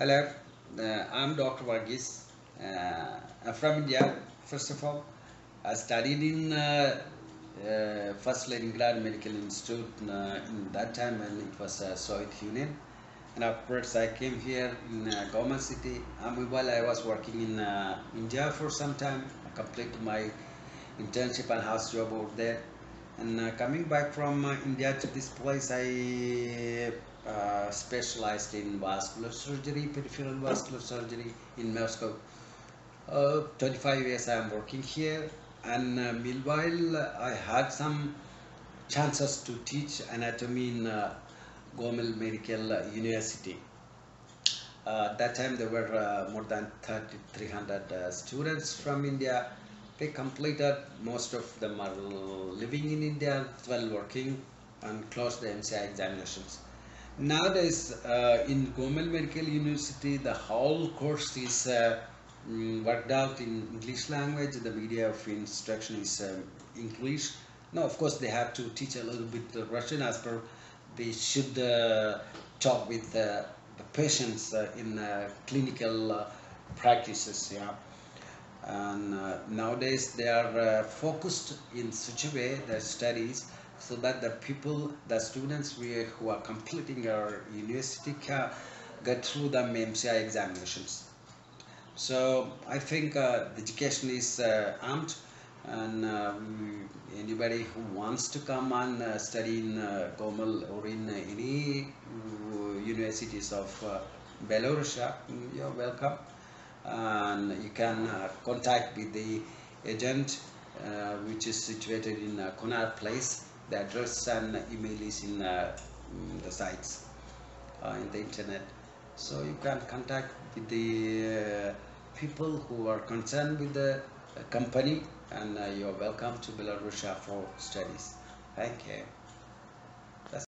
Hello, uh, I'm Dr. Varughese. Uh, from India, first of all. I studied in uh, uh, first Leningrad Medical Institute uh, in that time when it was uh, Soviet Union. And afterwards I came here in uh, Gomel City. And while I was working in India for some time, I completed my internship and house job over there. And uh, coming back from uh, India to this place, I uh, specialized in vascular surgery, peripheral vascular surgery in Moscow. Uh, 25 years I am working here, and uh, meanwhile I had some chances to teach anatomy in uh, Gomel Medical University. Uh, at that time there were more than 300 uh, students from India. They completed, most of them are living in India, well working and closed the MCI examinations. Nowadays uh, in Gomel Medical University the whole course is uh, mm, worked out in English language, the media of instruction is um, English. Now of course they have to teach a little bit uh, Russian as per they should uh, talk with uh, the patients uh, in uh, clinical uh, practices yeah and uh, nowadays they are uh, focused in such a way their studies so that the people the students we, who are completing our university can get through the MCI examinations so I think uh, education is uh, amped and uh, anybody who wants to come and uh, study in uh, or in any uh, universities of uh, Belarus, uh, you're welcome. And you can contact with the agent uh, which is situated in uh, Connaught Place. The address and email is in uh, mm, the sites uh, in the internet. So you can contact with the uh, people who are concerned with the uh, company and you're welcome to Belarus for studies. Thank you.